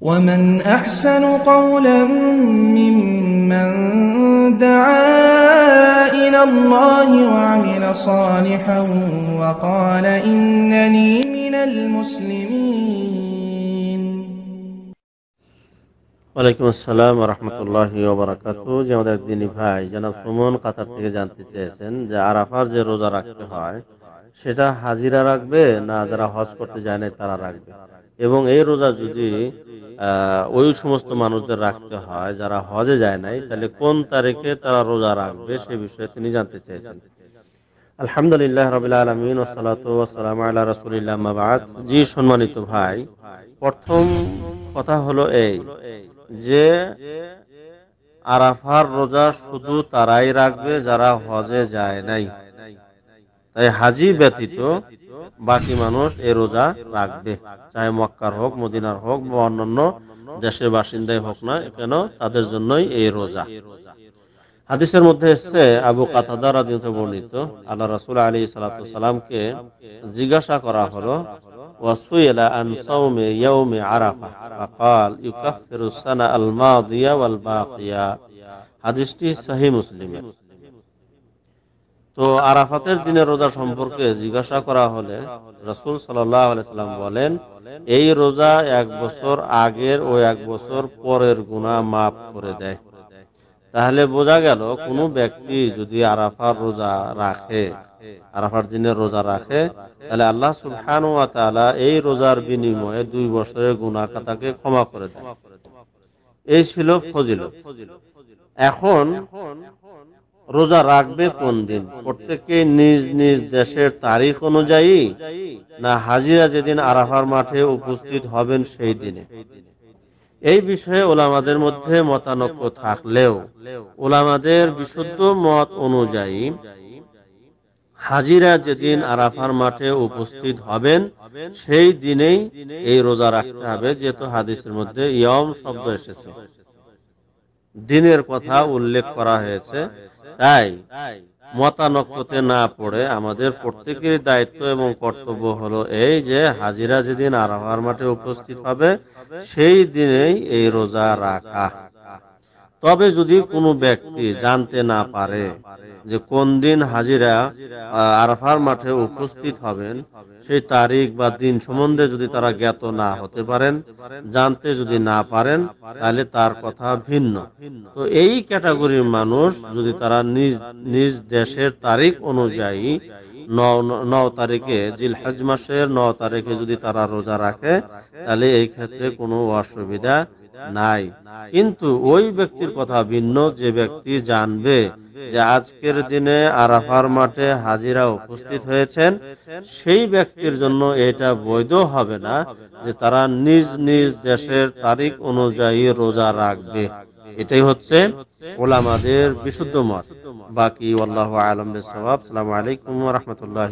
ومن أحسن قولا ممن دعا إلى الله وعمل صالحا وقال إنني من المسلمين ওয়ালাইকুম আসসালাম রহমতুল্লাহ ওবরাকাত যে আমাদের দিনী ভাই জনাব সুমন কাতার থেকে জানতে চেয়েছেন যে আরাফার যে রোজা রাখতে হয় সেটা হাজিরা রাখবে, না যারা হজ করতে যায় না তারা রাখবে। এবং এই রোজা যদি ওই সমস্ত মানুষদের রাখতে হয়, যারা হজে যায় নাই, তাহলে কোন তারিখে তারা রোজা রাখবে সে বিষয়ে তিনি জানতে চেয়েছেন। আলহামদুলিল্লাহ আল্লাহ রসুলিল্লাহ জি, সম্মানিত ভাই, প্রথম কথা হলো এই যে, আরাফার রোজা শুধু তারাই রাখবে যারা হজে যায় নাই। তাই হাজি ব্যতীত বাকি মানুষ এ রোজা রাখবে। চাহে মক্কার হোক, মদিনার হোক বা অন্যান্য দেশের বাসিন্দাই হোক না কেন, তাদের জন্যই এই রোজা। হাদিসের মধ্যে এসছে, আবু কাতাদা রাদিয়াল্লাহু বর্ণিত, আল্লাহ রাসূল আলী সালাতু সালামকে জিজ্ঞাসা করা হলো হাদিসটি সহিহ মুসলিমে তো আরাফাতের দিনের রোজা সম্পর্কে জিজ্ঞাসা করা হলে রাসূল সাল্লাম বলেন, এই রোজা এক বছর আগের ও এক বছর পরের গুনাহ মাফ করে দেয়। তাহলে বোঝা গেল, কোনো ব্যক্তি যদি আরাফার রোজা রাখে, আরাফার দিনের রোজা রাখে, তাহলে আল্লাহ সুবহান ওয়া এই রোজার বিনিময়ে দুই বছরের গুনাহ খাতাকে ক্ষমা করে দেয়। এই ছিল ফজিলত। এখন রোজা রাখবে কোন দিন? প্রত্যেকে নিজ নিজ দেশের তারিখ অনুযায়ী না হাজিরা যেদিন আরাফার মাঠে উপস্থিত হবেন সেই দিনে? এই বিষয়ে ওলামাদের মধ্যে মতানক্য থাকলেও ওলামাদের বিশুদ্ধ মত অনুযায়ী হাজিরা যেদিন আরাফার মাঠে উপস্থিত হবেন, সেই দিনেই এই রোজা রাখতে হবে, যেহেতু হাদিসের মধ্যে ইয়ম শব্দ এসেছে। দিনের কথা উল্লেখ করা হয়েছে। তাই মতানক্যতে না পড়ে আমাদের প্রত্যেকের দায়িত্ব এবং কর্তব্য হলো এই যে হাজিরা যেদিন আরাফার মাঠে উপস্থিত হবে, সেই দিনেই এই রোজা রাখা। তবে যদি কোনো ব্যক্তি জানতে না পারে যে কোন দিন হাজিরা আরাফার মাঠে উপস্থিত হবেন, সেই তারিখ বা দিন সম্বন্ধে যদি তারা জ্ঞাত না হতে পারেন, জানতে যদি না পারেন, তাহলে তার কথা ভিন্ন। তো এই ক্যাটাগরির মানুষ যদি তারা নিজ নিজ দেশের তারিখ অনুযায়ী ন তারিখে জিল হজ মাসের ন তারিখে যদি তারা রোজা রাখে, তাহলে এই ক্ষেত্রে কোনো অসুবিধা নাই। কিন্তু ওই ব্যক্তির কথা ভিন্ন, যে ব্যক্তি জানবে যে আজকের দিনে আরাফার মাঠে হাজিরা উপস্থিত হয়েছেন, সেই ব্যক্তির জন্য এটা বৈধ হবে না যে তারা নিজ নিজ দেশের তারিখ অনুযায়ী রোজা রাখবে। এটাই হচ্ছে ওলামাদের বিশুদ্ধ মত। বাকি আল্লাহ আলম সালাম আলাইকুম রহমতুল্লাহ